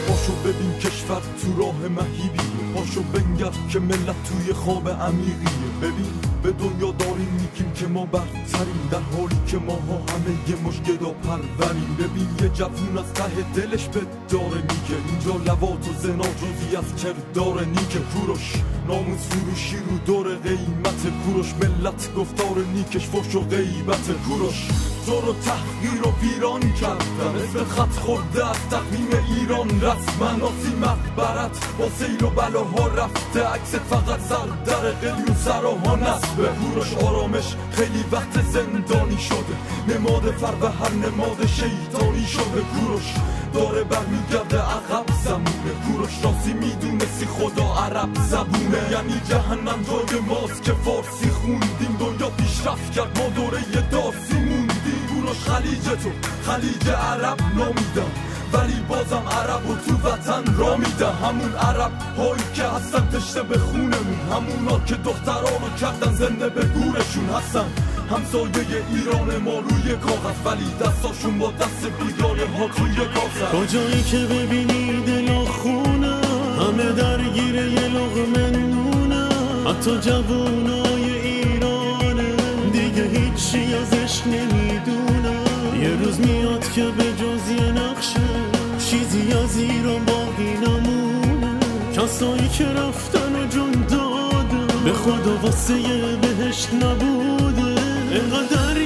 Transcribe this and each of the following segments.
پاشو ببین کشور تو راه مهیبی. پاشو بنگر که ملت توی خواب عمیقیه. ببین به دنیا داریم میگیم که ما برتریم. در حالی که ماها همه یه مشگدا پروریم ببین یه جوون از ته دلش به داره میگه. اینجا لوات و زنا جزی از کردار نیک کوروش ناموز فروشی رو دور قیمت. کوروش ملت گفتار نیکش. فش و غیبت. کوروش. دور و تحقیر و ویران کردن اسم خط خورده از تقویم ایران رسما آسی مقبرت با سیل و بلاها رفته. عکست فقط سر در قلیون سراها نصبه کوروش آرامش خیلی وقت زندانی شده. نماد فر و هر نماد شیطانی شده. کوروش داره برمیگرده عقب زمونه کوروش راستی می‌دونستی خدا عرب زبونه. یعنی جهنم جای ماست که فارسی خوندیم. دنیا پیشرفت کرد. ما دوره خلیج تو خلیج عرب نامیدم ولی بازم عرب و تو وطن را میده همون عرب هایی که هستن تشته به خونمون. همونا که دخترها رو کردن زنده به گورشون هستن. همسایه ایران ما روی کاغذ ولی دستاشون با دست بیگانه ها توی کاغذ. کجایی که ببینی دلا خونه همه درگیر یه لغمه نونه حتی جوونای روز میاد که به جز یه نقشه چیزی از ایران باقی نمونه. کسایی که رفتن و جون دادن به خدا واسه بهشت نبوده. اینقدر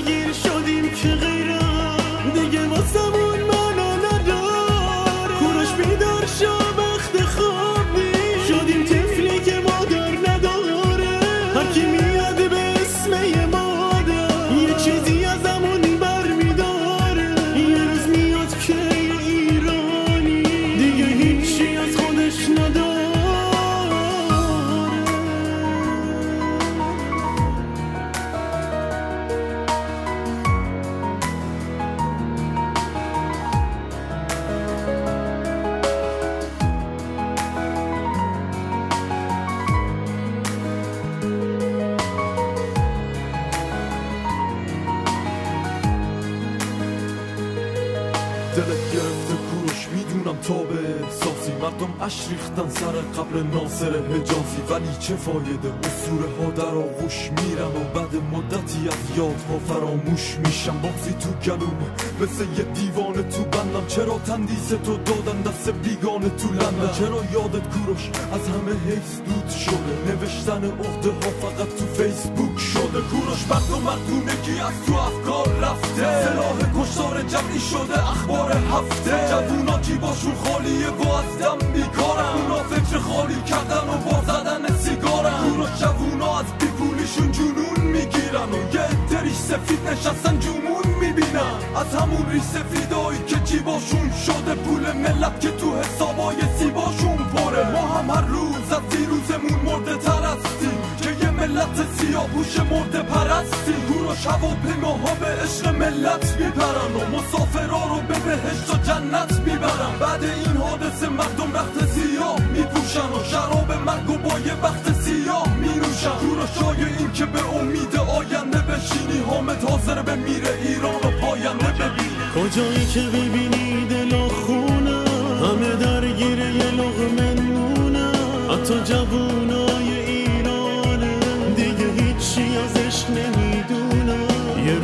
دلت گرفته کوروش می‌دونم تا به احساسی مردم اش ریختن سر قبر ناصر حجازی. ولی چه فایده؟ اسطوره ها در آغوش میرن و بعد مدتی از یادها فراموش میشم. بغزی تو گلومه مثل یه دیوانه تو بندم. چرا تندیس تو دادن دست بیگانه تو لندن؟ چرا یادت کوروش از همه حیث دود شده؟ نوشتن عقده ها فقط تو فیسبوک شده. کوروش مرد و مردونگی از تو افکار رفته. سلاح کشتار جمعی شده اخبار هفته. جوونا کی باشون خالیه و از دم بیکارن. اونا فکر خالی کردن و بار زدن سیگارن. کوروش جوونا از بیپولیشون جنون می‌گیرن و یه دریش سفید نشستن جمون می‌بینن. از همون ریش سفیدایی که جیباشون شده پول ملت که تو حسابای سیباشون پره. ما هم هر روز از دیروزمون مرده تر هستیم که یه ملت سیاه مرده پرستیم. کوروش هواپیماها به عشق ملت میپرن و مسافرا رو به بهشت و جنت می‌برن. بعد این حادثه مردم رخت سیاه میپوشن و شراب مرگ و با یه بخت سیاه مینوشن کوروشای این که به امید آینده بشینی حامد حاضر به میره ایران و پاینده ببینی کجایی که ببینی دلا خونه؟ همه درگیر یه لغمه نونه حتی جوونای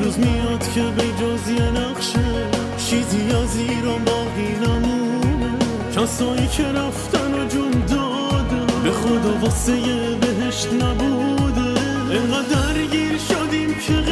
روز میاد که به جز یه نقشه چیزی از ایران باقی نمونه. کسایی که رفتن و جون دادن به خدا واسه بهشت نبوده. اینقدر درگیر شدیم که